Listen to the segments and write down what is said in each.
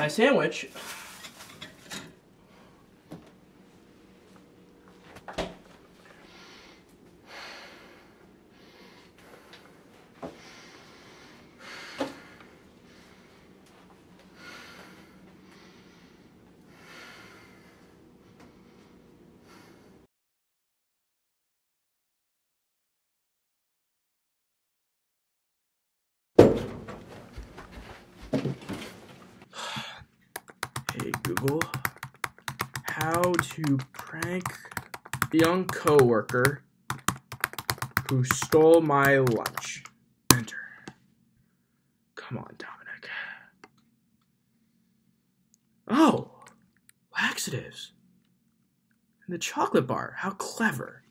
my sandwich. Google, how to prank the young coworker who stole my lunch. Enter. Come on, Dominic. Oh, laxatives. And the chocolate bar. How clever.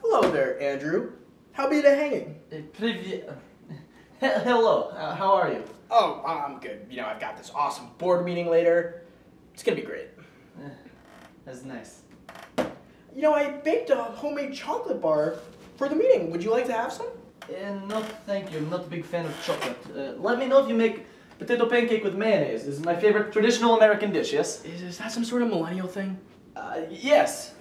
Hello there, Andrew. How be the hanging? Hello, uh, how are you? Oh, I'm good. You know, I've got this awesome board meeting later. It's gonna be great. That's nice. You know, I baked a homemade chocolate bar for the meeting. Would you like to have some? Uh, no, thank you. I'm not a big fan of chocolate. Uh, let me know if you make potato pancake with mayonnaise. This is my favorite traditional American dish, yes? Is, is that some sort of millennial thing? Uh, yes.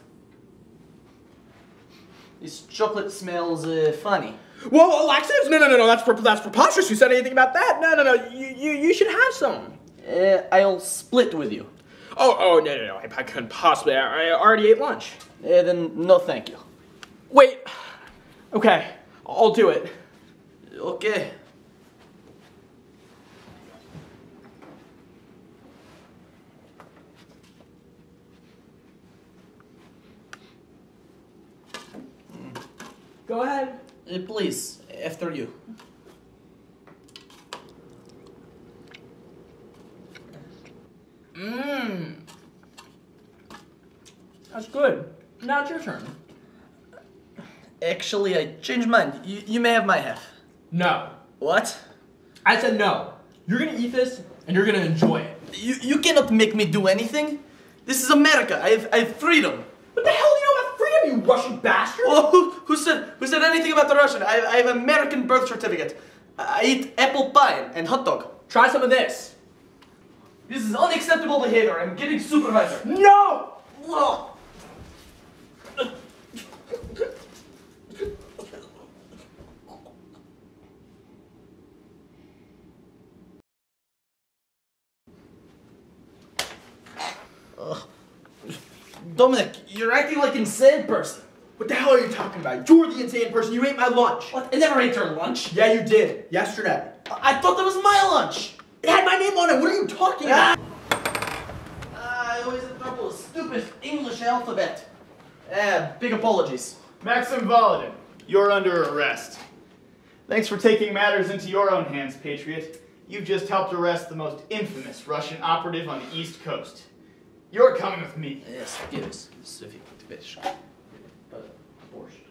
This chocolate smells uh, funny. Whoa, laxatives? No, no, no, no. That's that's preposterous. You said anything about that? No, no, no. You you, you should have some. Uh, I'll split with you. Oh, oh, no, no, no. I, I couldn't possibly. I, I already ate lunch. Uh, then, no thank you. Wait. Okay, I'll do it. Okay. Go ahead. Uh, please, after you. Mmm. That's good. Now it's your turn. Actually, I changed mine. You, you may have my half. No. What? I said no. You're gonna eat this and you're gonna enjoy it. You, you cannot make me do anything. This is America. I have, I have freedom. What the hell do you know about freedom, you Russian bastard? Oh, who, who said who said anything about the Russian? I, I have American birth certificate. I eat apple pie and hot dog. Try some of this. This is unacceptable behavior. I'm getting supervisor. No! Ugh. Ugh. Dominic, you're acting like an insane person. What the hell are you talking about? You're the insane person. You ate my lunch. What? I never ate your lunch. Yeah, you did. Yesterday. I thought that was my lunch. It had my name on it. What are you talking about? I always have trouble with stupid English alphabet. Uh, big apologies. Maxim Volodin, you're under arrest. Thanks for taking matters into your own hands, Patriot. You've just helped arrest the most infamous Russian operative on the East Coast. You're coming with me. Yes, yes. Sophie, bitte. Borscht.